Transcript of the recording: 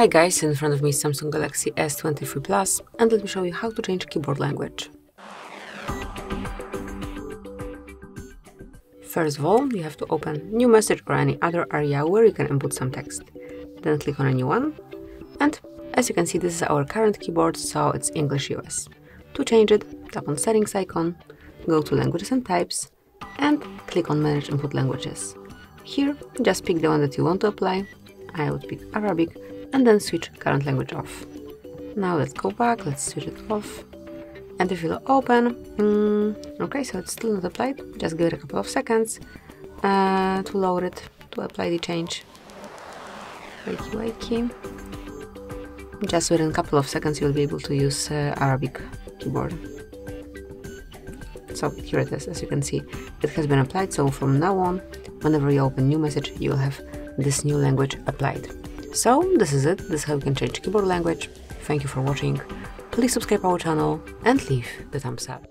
Hi guys, in front of me is Samsung Galaxy S23 Plus and let me show you how to change keyboard language. First of all, you have to open new message or any other area where you can input some text. Then click on a new one and as you can see this is our current keyboard so it's English US. To change it, tap on settings icon, go to languages and types and click on manage input languages. Here just pick the one that you want to apply, I would pick Arabic and then switch current language off. Now let's go back, let's switch it off and if you'll open, mm, okay so it's still not applied, just give it a couple of seconds uh, to load it, to apply the change. Wakey wakey. Just within a couple of seconds you'll be able to use uh, Arabic keyboard. So here it is, as you can see, it has been applied, so from now on, whenever you open new message, you will have this new language applied. So this is it, this is how you can change keyboard language. Thank you for watching, please subscribe our channel and leave the thumbs up.